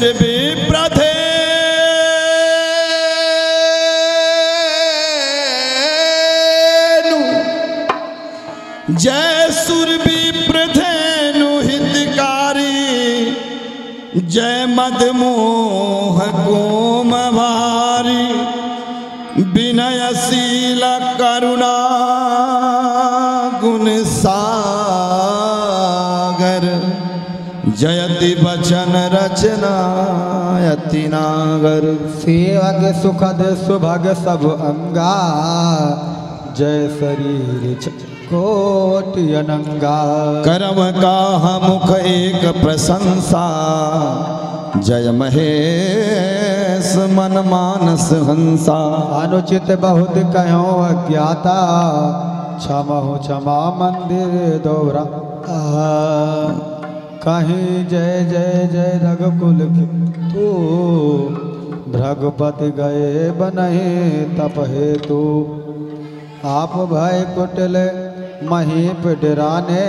सुर जय सुर विप्रधेनु हितकारी। जय मदमोह कोमवारी। विनयशील करुणा जयति वचन रचना यति नागर। सेवक सुखद सुभग सब अंगा। जय शरीर कोटि अनंगा। करम का मुख एक प्रशंसा। जय महेश मन मानस हंसा। अनुचित बहुत कहो अज्ञाता। क्षमहु क्षमा मंदिर दोहरा। कहीं जय जय जय रघुकुल की। तू भ्रगपति गए बनहे तप हेतु। आप भय कुटिल मही डराने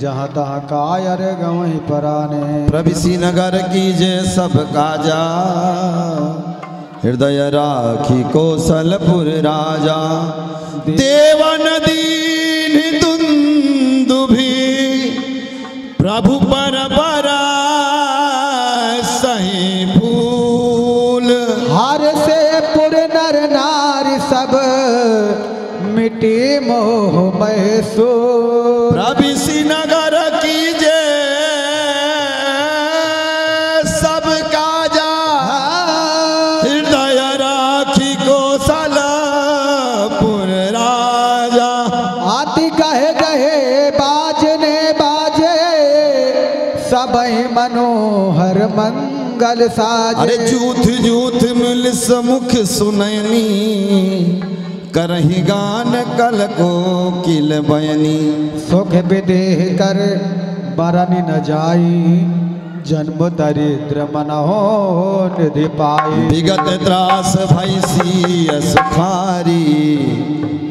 जहाँ तहाँ कायर गवहीं पराने। प्रभिसी नगर की जय सब काजा हृदय राखी कौशलपुर राजा। देवन दीन मंगल साजे अरे जूथ जूथ मिल समुख सुनैनी करही गान कल को किल बयनी। सुख विदेह कर बरन न जाई जन्म दरिद्र मनहो निधि पाई। विगत त्रास भैसी सुखारी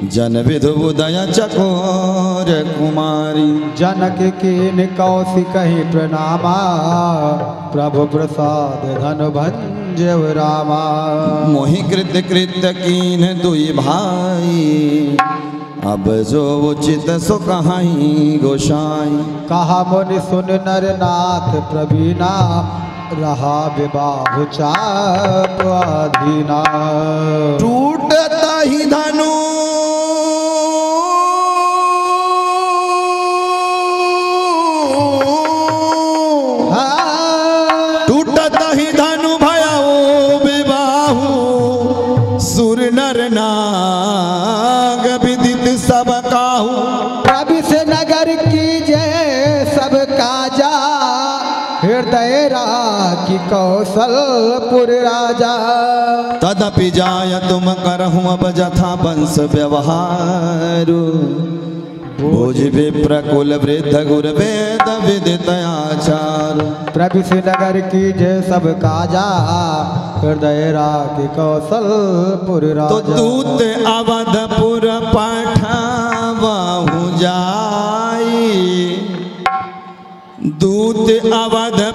जन विधु उदय चकोर कुमारी। जनक कीन कौशिक ही प्रणामा प्रभु प्रसाद धन भंजव रामा। मोहि कृत कृत कीन दुई भाई अब जो उचित सो कहाई गोसाई। कहा मुनि सुन नर नाथ प्रवीणा रहा विवाह चाप अधीना टूटता ही धनु कौशलपुर राजा। तदपि जाय तुम करहूँ अब जथा वंश व्यवहार। भोज विप्र कुल वृद्ध गुर वेद विदित आचार। प्रभु नगर की जय सब काजा। हृदय राखी कौशलपुर राजा। तो दूत अवधपुर पठावाहु जाई दूत अवधपुर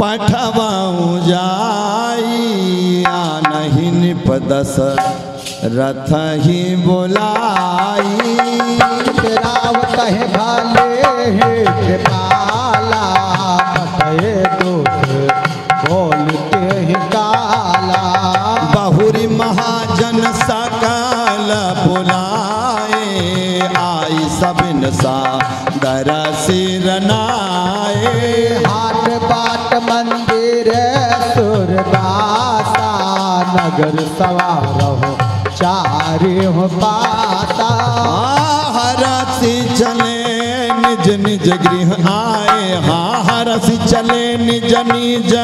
पठवाहु जाइया आनहि निपदस रथ ही बोलाई। राव कहे भाले हे कृपाला कहे दोष बोलते ही काला। बहुरी महाजन सकल बुलाए आई सबिन सा बाट मंदिर सुरबासा नगर सवार हो चारे हो पाता। हरसी चले निज निज गृह आए हाँ हरसी चले निज निज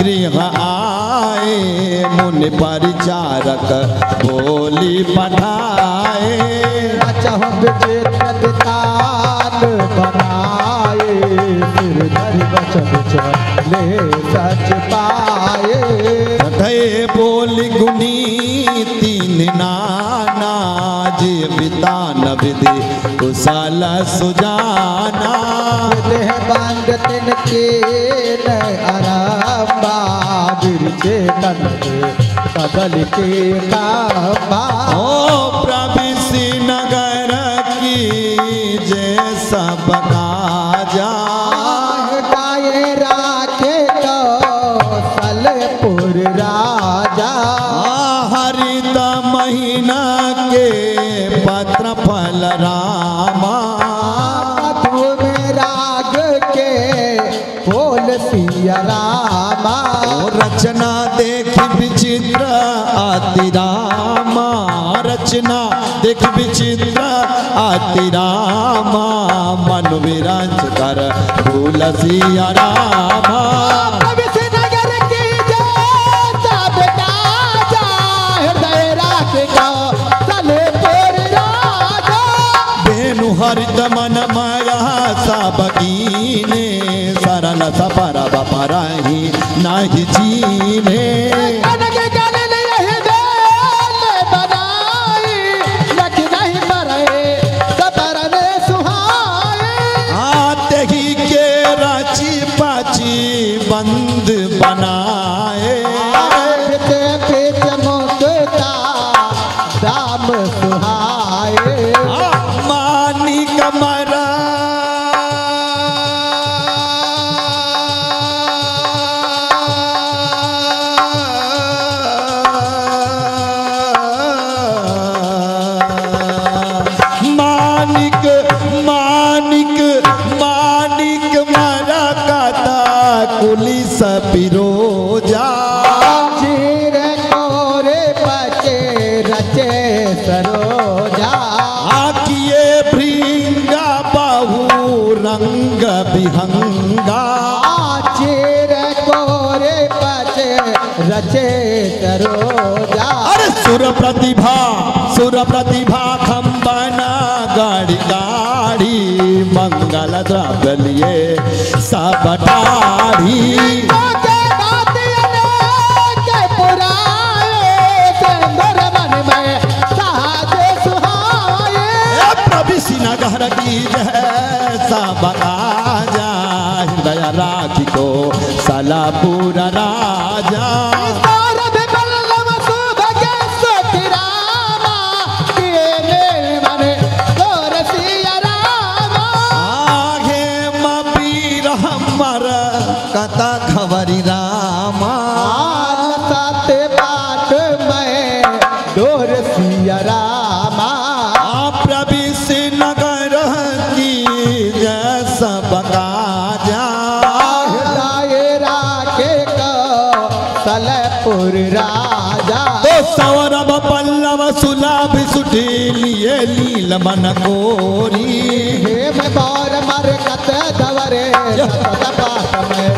गृह आए मुनि परिचारक बोली पठाए। चह विजेत बनाए धरि बचन चले सच पाए। कहे बोली गुनी तीन नाना जे वितान विधि कुशल सुजाना। देह बांग तिनके महावीर चेतन के कदल के काबा ओ प्रविशी नगर की जय सब बेनु हरित मन माया सबकीने सरल सपर बपरही नाही जीने। बंद प्रतिभा खम्बना गाड़ी गाड़ी मंगल द्रव्य लिए सब नगर की बराजा हृदय राखी को सलापुर राजा। लील मन कोरी। हे में बार मर कत दवरे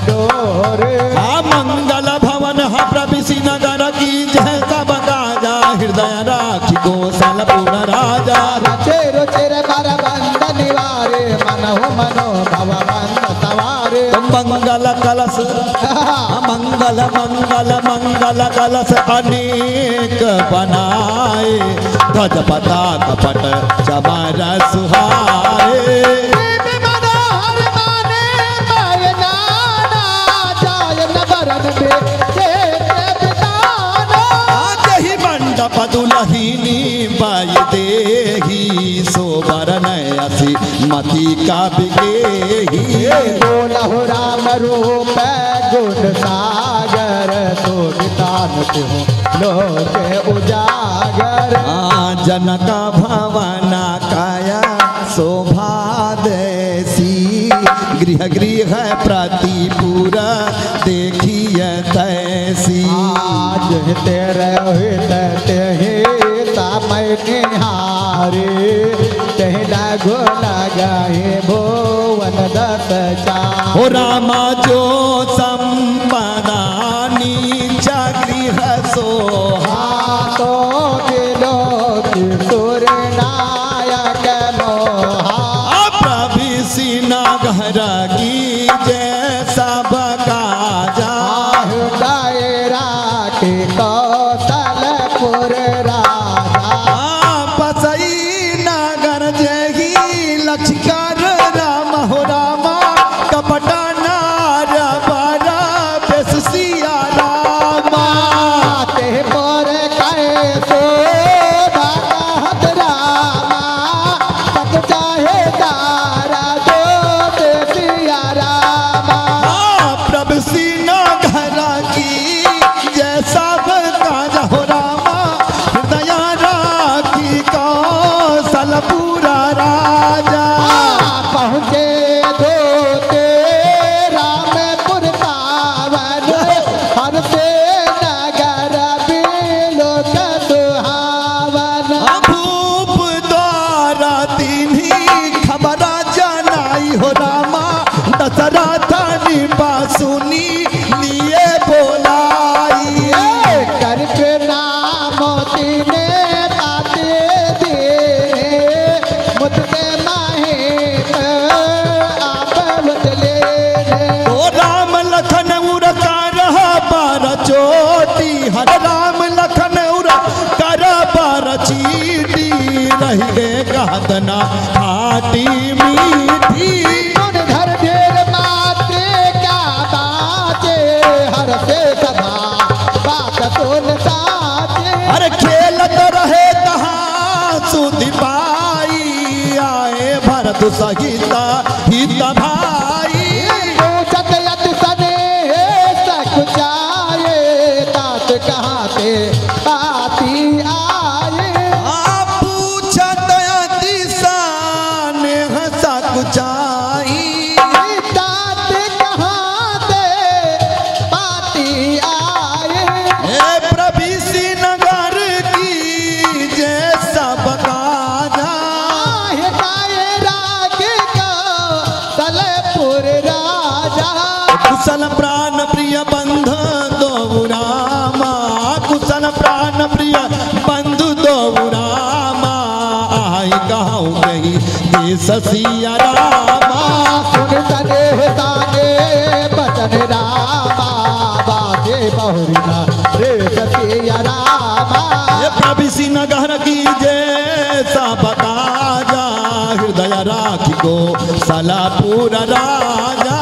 डोर। आ मंगल भवन हा प्रविशी नगर की जय सब गाजा हृदय राखी गोसलपुर राजा। रचे रुचे रे बर बंद निवारे मनहु मनो भव बंद सवारे। मंगल कलश मंगल मंगल मंगल कलश अनेक बनाए। ध्वज पता कपट चमर सुहाए। मती का बिगेही बोलहु राम रूप गुण सागर शोभितान तुम लोक उजागर। जनक भवना काया शोभा देसी। गृह गृह प्रतिपुर देखिय तैसी। आज तेरे लगो जाए भुवन दस चार हो रामा जो भरत सहिता ससिया रामा। सुन तने ताने बचन रामा। बाजे बहुरिना रे सतिया रामा। ये प्रभीसी नगर की जैसा बकाजा हृदय राखी को सलापुर राजा।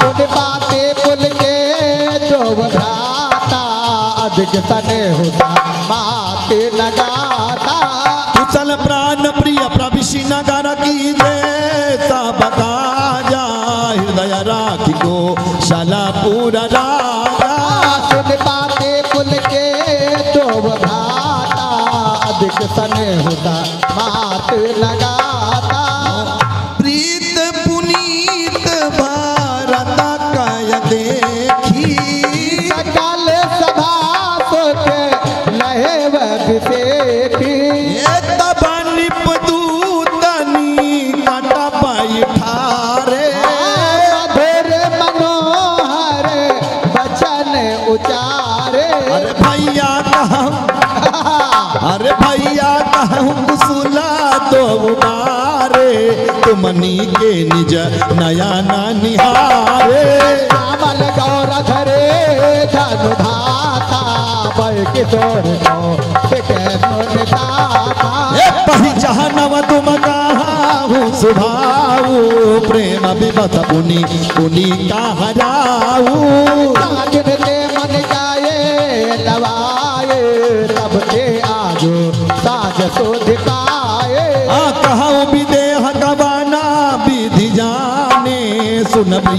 सुन बाते पुल के जो भ्राता अधिक तने होता माते लगाता। कुशल प्राण pura da निज नया निहारे श्यामल गौर धरे धनु धाता बल किशोर को सिके दाता ए पहचानव तुम कहाँ सुभाऊ प्रेम विवत पुनि पुनि का हराऊ मन जाए लवाए तब के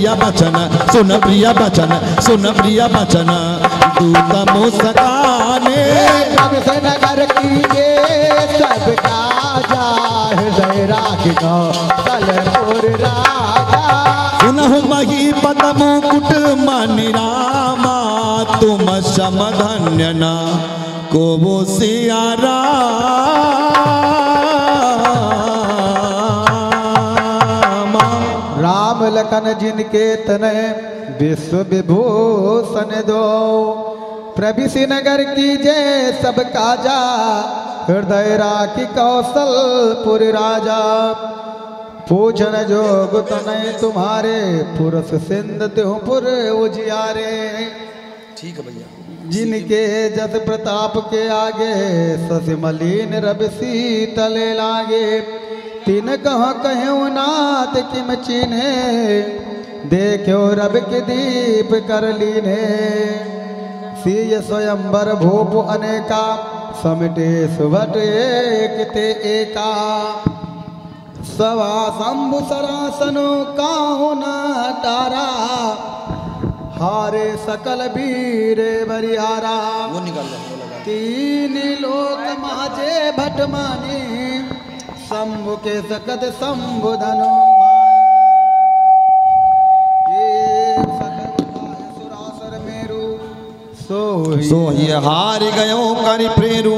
प्रिय बचन सुन प्रिय बचन सुन प्रिय बचन दूत मुस्काने कब से नगर तलपुर राजा। सुनहु मही मनि रामा तुम सम धन्य न को वो सियारा। लखन जिनके तने विश्व विभूषण दो। प्रभिषि नगर की जय सब काजा हृदय राखी कौशलपुर राजा। पूजन जोग तनय तुम्हारे पुरुष सिंध त्योपुर उजियारे। ठीक है भैया। जिनके जस प्रताप के आगे सस मलिन रब शीतल लागे। तिन कह कहूँ नाथ किम चिन्हे देखो रब के दीप कर लीने सिय स्वयंवर भूप अनेका समिटे सुभट एक ते एका। सवा शंभु सरासनो काहु न तारा हारे सकल वीर बरियारा। तीन लोक माजे भट माने शंभु के सकत शंभु धनु सुरासर सो ये हार गयो करि प्रेरू।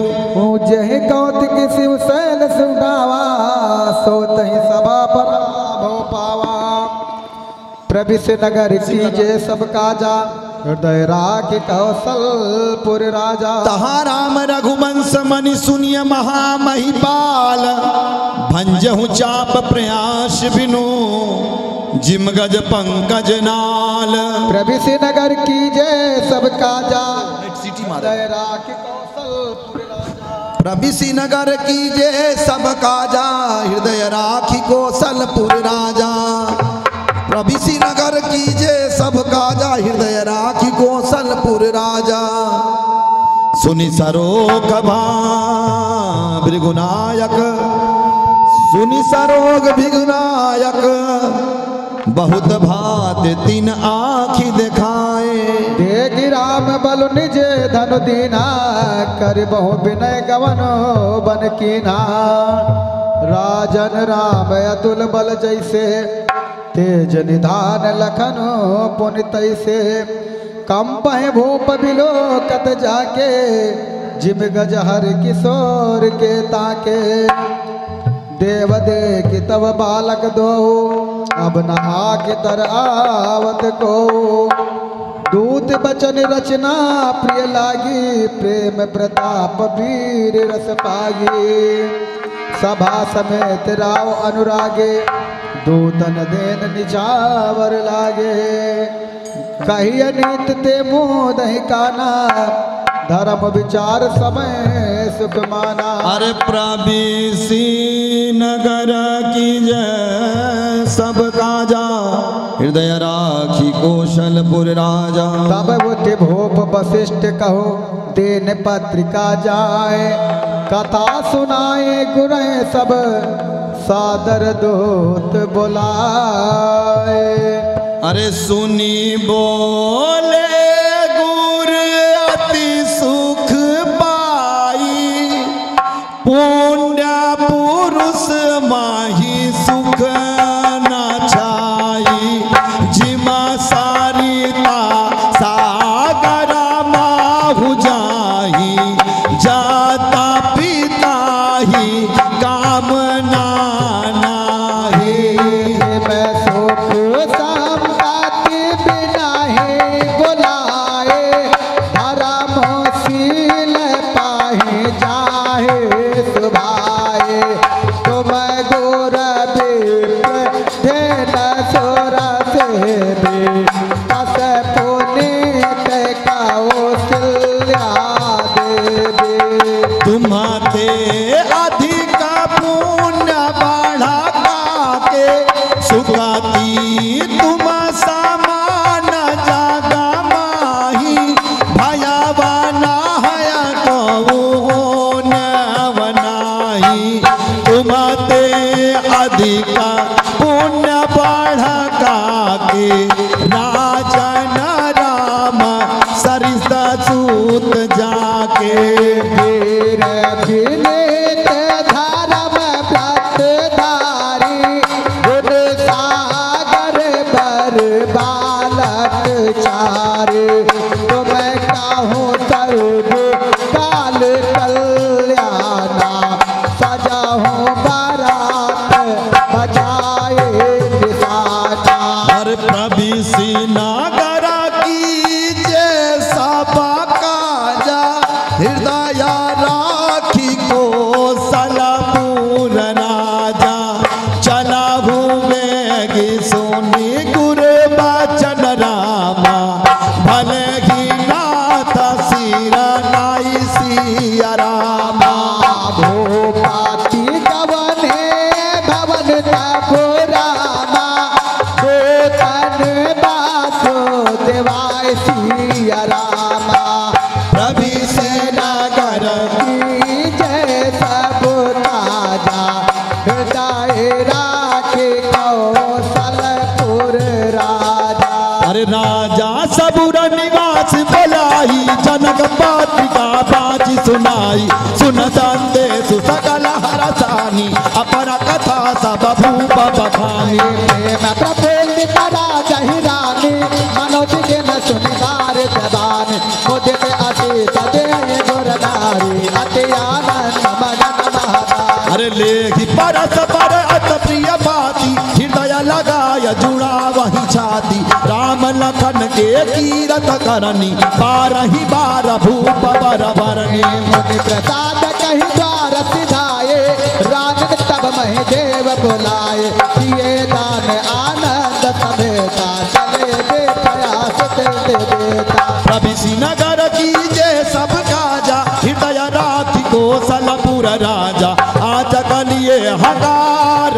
जय कौतिक शिव शैल सुडावा सो तहि सभा पर भो पावा। प्रभिष नगर की जय सब काजा। हृदय राख कौशलपुर राजा। तहा राम रघुवंश मनि सुनिय महामहिपाल। भंजहु चाप प्रयास बिनु जिम गज पंकज नाल। प्रभिष नगर की जय सब काजा। प्रभिसी नगर कीजे सब काजा हृदय राखी कौशलपुर राजा। प्रभिसी नगर कीजे, सब काजा हृदय राखी कौशलपुर राजा। सुनि सरोग भृगुनायक, सुनि सरोग भृगुनायक, बहुत भात तीन आखी दिखाए। देगी राम बल निजे धनु दीना कर बहु विनय गवनो बन कीना। राजन राम अतुल बल जैसे तेज निधान लखन पुन तैसे कंपह भूप बिलोकत जाके, जिम गजहर किशोर के ताके। देव देख तब बालक दो अब नहा के तर आवत को दूत बचन रचना प्रिय लागी, प्रेम प्रताप वीर रस पागी। सभा समेत राव अनुरागे दूतन देन निचावर लागे। कहिय नीत ते मुँह काना। धर्म विचार समय सुख माना। अरे प्रविसी नगर की जय सब काजा हृदय राखी कौशलपुर राजा। तब बुद्धि भोप वशिष्ठ कहो देन पत्रिका जाए। कथा सुनाए गुण सब। सादर दूत बुलाए। अरे सुनी बोले। पुण्य का के राजा राजा सबुर निवास बोलाई, जनक पात्रिका बाजी सुनाई। सुन संदेश सकल हरसानी अपर कथा सब भूप बखानी अरे लेखी परस पर अत प्रिय बाती, हृदय लगाय जुड़ा कीरत करनी बारही बार भूप बर बरनी मुनि प्रसाद कही द्वार सिधाए राग तब मह देव बुलाए किए दान आनंद समेता चले दे प्रयास दे दे देता। प्रभिषि नगर की जे सब काजा हृदय रात कोसलपुर राजा। आज कलिए हकार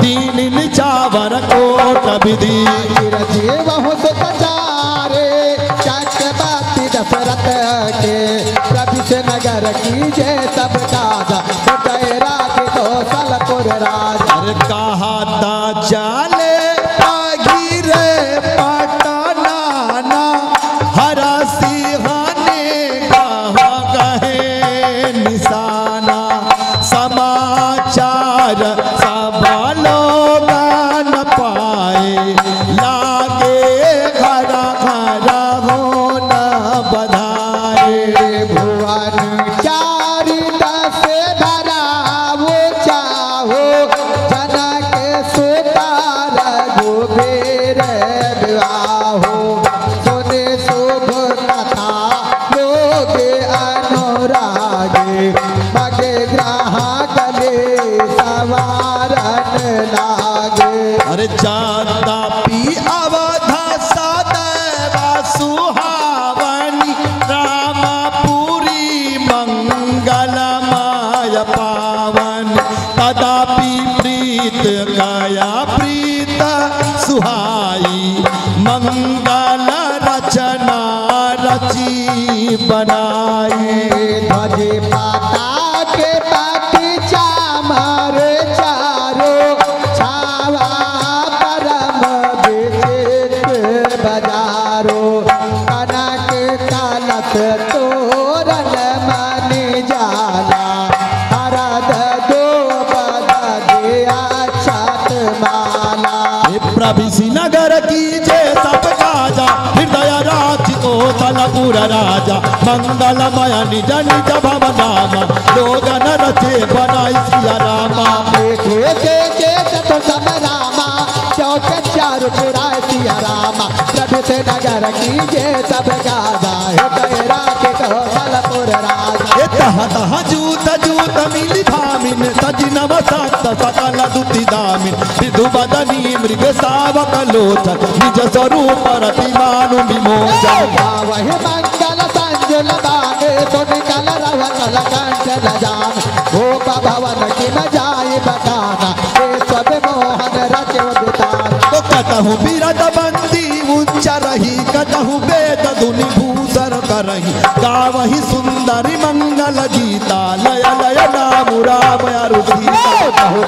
दीन चावर कोट विधि। जीवा नगर की जय सब काजा हृदय राज तलपुर राजा मंगलमय निज निज भव नाम लोगन रचे बनाई सिया रामा। देखे के के तो सब रामा चौक चार पुराय सिया रामा। प्रभु नगर की जय सब गाजा हृदय राज कहो मलपुर राजा। हे तह तह जूत जूत मिली भामिन सजी नव सत सकल दुति दामिन। विधु बदनी मृग सावक लोचन निज स्वरूप रतिमानु विमोचन। वही मंगल संजुल बाने सुन कल रव कल कंठ जान। भूप भवन की न जाय बताना हे सब मोहन रचो वितान तो कतहु बिरद वेद भूसर करही गावही सुंदरी मंगल गीता। लय लय नाम राम अरुधीता बहु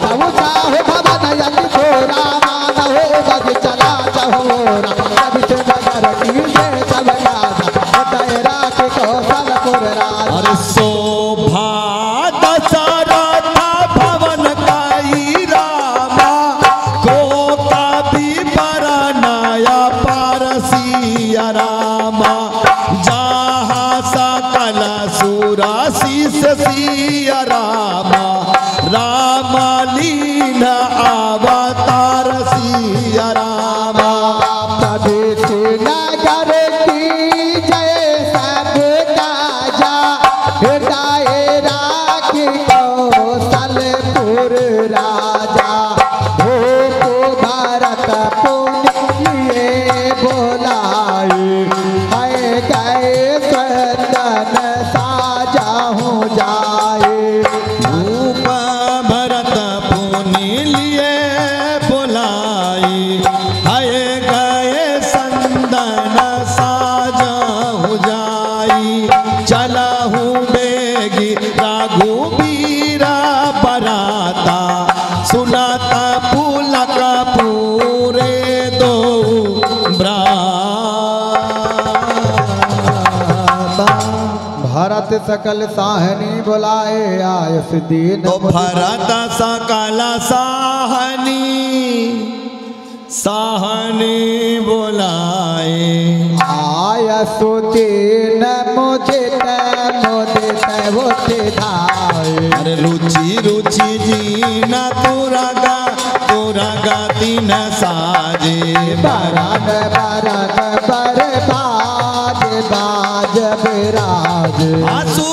भारत सकल साहनी बुलाए आयस दीन तो भरत सकल साहनी साहनी बोलाए। आयस दीन मुझे अरे रुचि रुचि जीना तोरा गा तोरा गा दिन साजे। बरन बरन बर बाज बाज बिराज आसु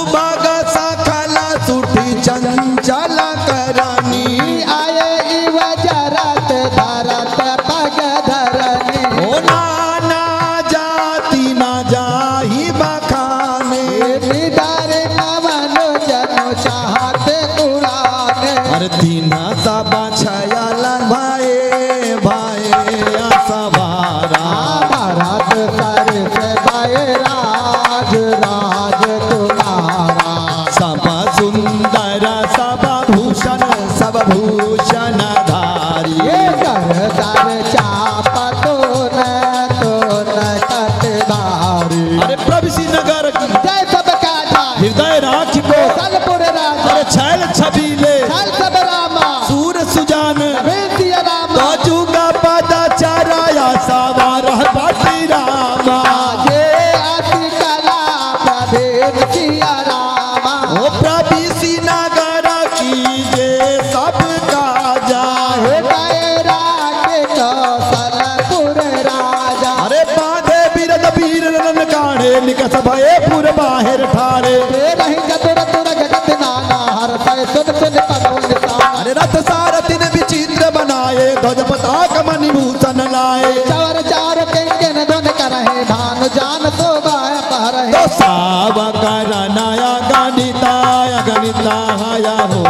जिको अरे छैल छबीले। ध्वज पताक मणिभूषण लाए। चार चार किंकन धुन करहे भानु जान शोभा पहरहे तो सावकर नया गणिताय गणिताया हो।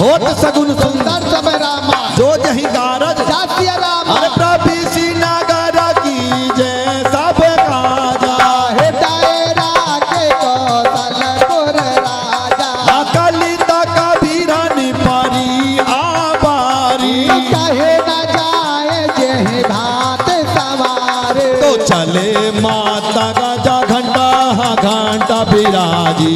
होत सगुन सुंदर समय रामा। जो जही कारज जातीय रामा। अरे प्रविशी नगर की जय सब काजा हे दायरा के कौशलपुर राजा। अकलित कबीरन परी आबारी। कहे न जाए जेहि भात सवार। तो चले माता गजा घंटा हाँ घंटा बिराजी।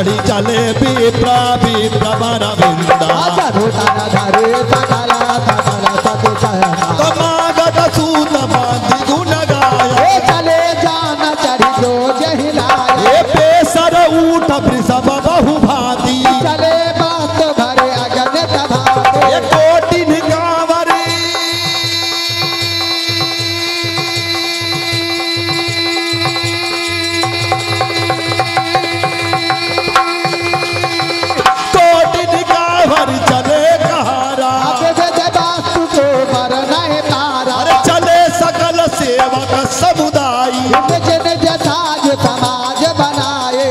भी चले भी विप्र बर विंदा आजरु तन धरे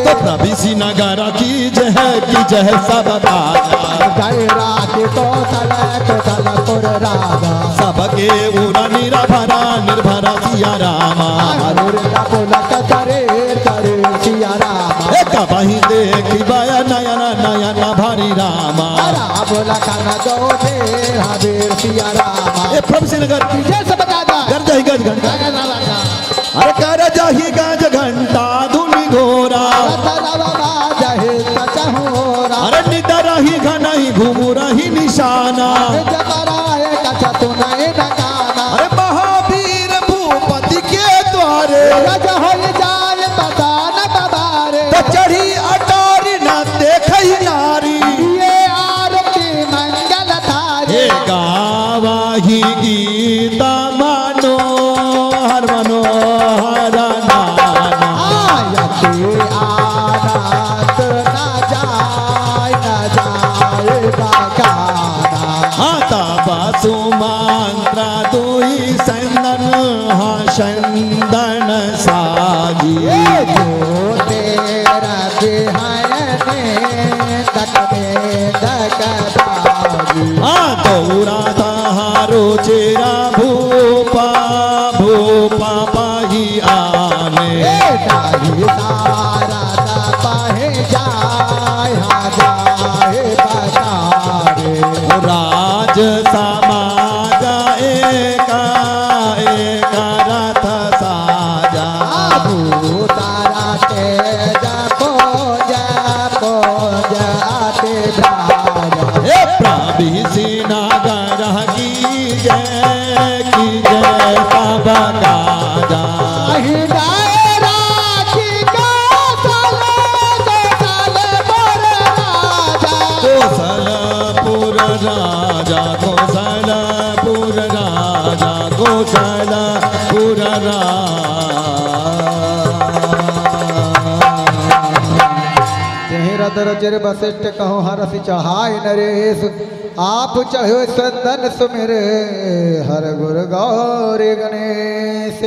तो प्रभिसी नगर की जय की जय सब गैरा के सबके उरा निरभरा निर्भरा सिया रामा। अरुण पुलक करे करे सिया रामा। एक देखी बया नयन नयन भरी रामा। राम लखन दो दे हबीर सिया रामा। ए प्रभिसी नगर। जय सब दादा जाही अरे कर जाही निशाना बासु मंत्र दुई संदन हा संदन साजी। ये तेरा बिहाने तक में दकदागी ताहारो चेरा भूपा भूपा पाही आने। ए नाही चिर वशिष्ठ कहो हरसि चढ़ाई नरेश, आप चढ़ो संदन सुमिर, हर गुर गौरी गणेश।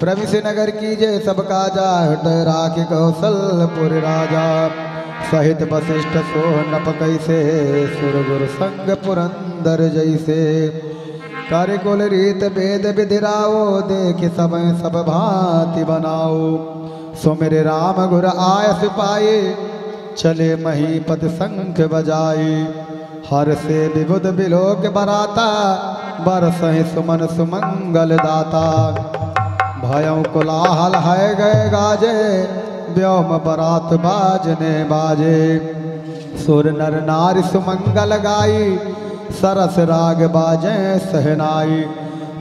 प्रविश नगर की जय सब काजा, हृदय राख कौशलपुर राजा। सहित वशिष्ठ सोहनप कैसे सुर गुरु संग पुरंदर जैसे। कार्य कुल रीत वेद विधिराओ देख समय सब भांति बनाओ। सुमिर राम गुर आयस पाए चले महीपत शंख बजाए हर से विबुध बिलोक बराता बरस सुमन सुमंगल दाता। भयों कोलाहल है गए गाजे, व्योम बरात बाजने बाजे। सुर नर नारी सुमंगल गाई, सरस राग बाजे सहनाई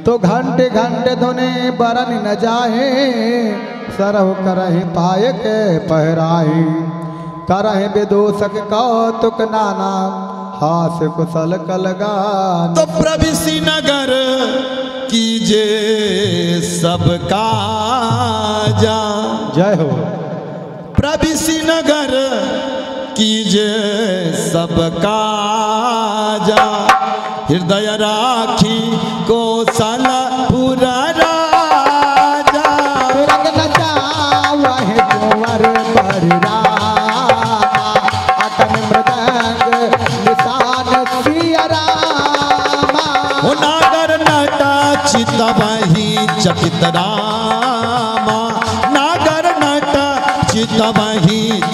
तो घंटे घंटे धुने बरन न जाए सरह करहि पाय के पहराई। करहि विदूषक कौतुक नाना हास कुशल कलगान। तो प्रभिसी नगर कीजे सबका जा जय हो। प्रभिसी नगर कीजे सबका जा हृदय राखी कौशल पूरा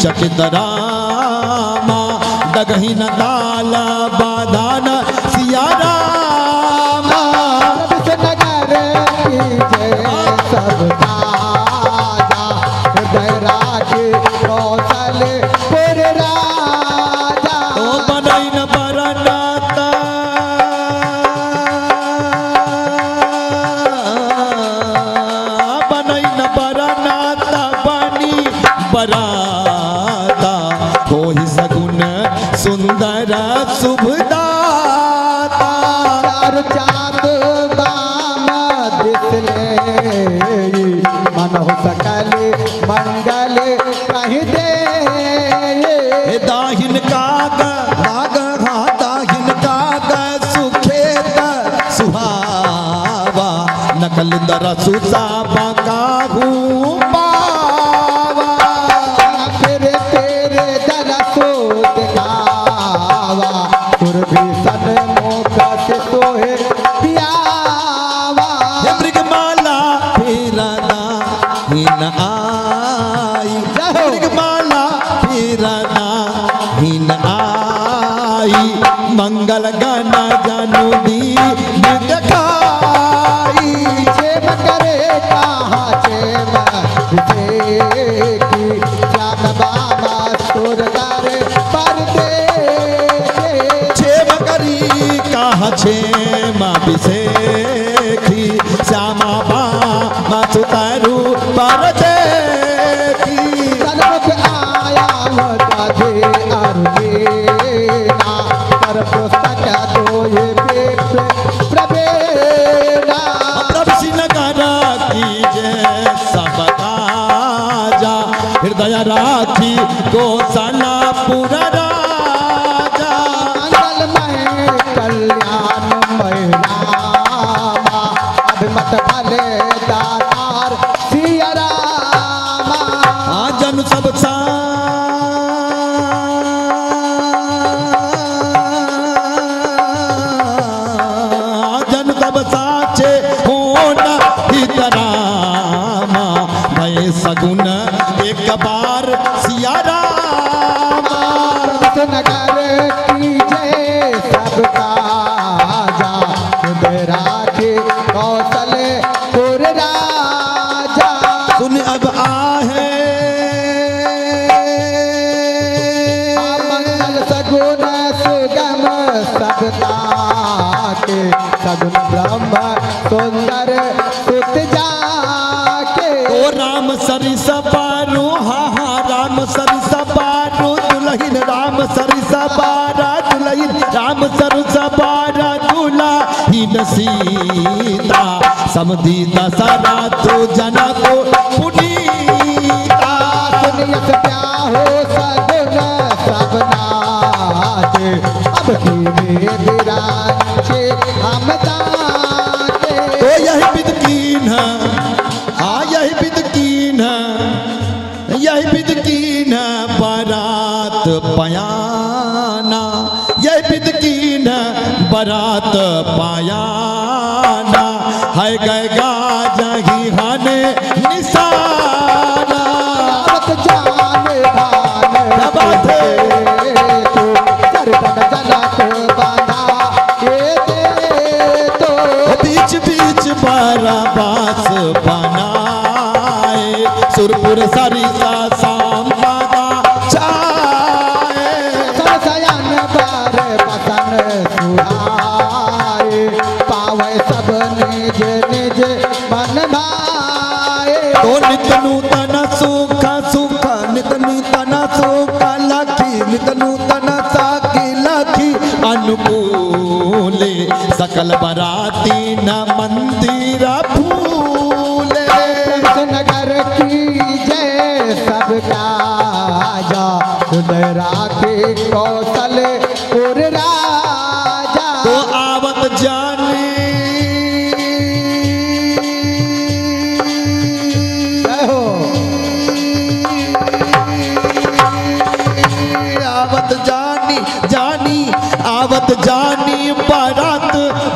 चकित रामा दगही न नकल दर be saved. जन सब समधी दशरा तो जना को पुनीता सुनियत प्याहो सगुन सब नाचे अब की मेरा छे हम दाते तो यही है। आ यही है। यही विद कीन है बारात पयाना। ये बिद की न बरात पायाना है गए गाजा ही हने निशाना। जाने भान करतन बाधा। दे तो बीच बीच बाराबास बनाए। सुरपुर सरिता सकल बराती न मंदिर फूले। नगर की जय सबका जा राखे कौशल और राजा। तो आवत जानी। हो। आवत जानी जानी आवत जानी।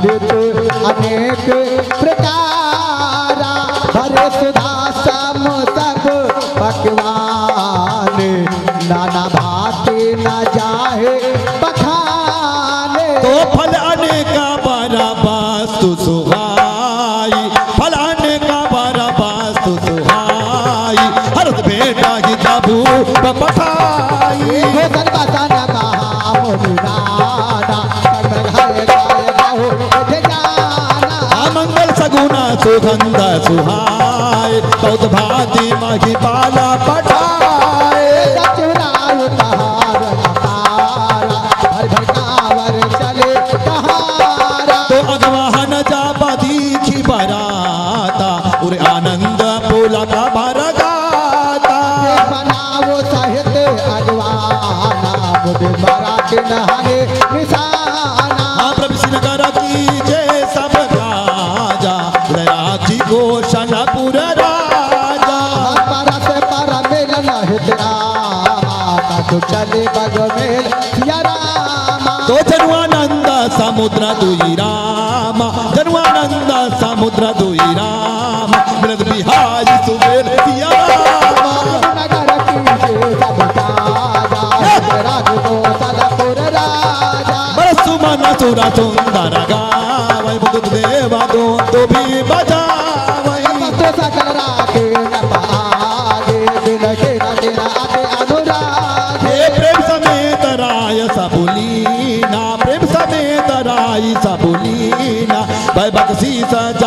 de सुगंध सुहाय बहुत भांति मही पठाए। समुद्र दुई राम जन्वानंद समुद्र दुई राम। मृद बिहारी सुबेर सुमन सुर सुंदर गावे बुद्ध देवा दो तो भी समेत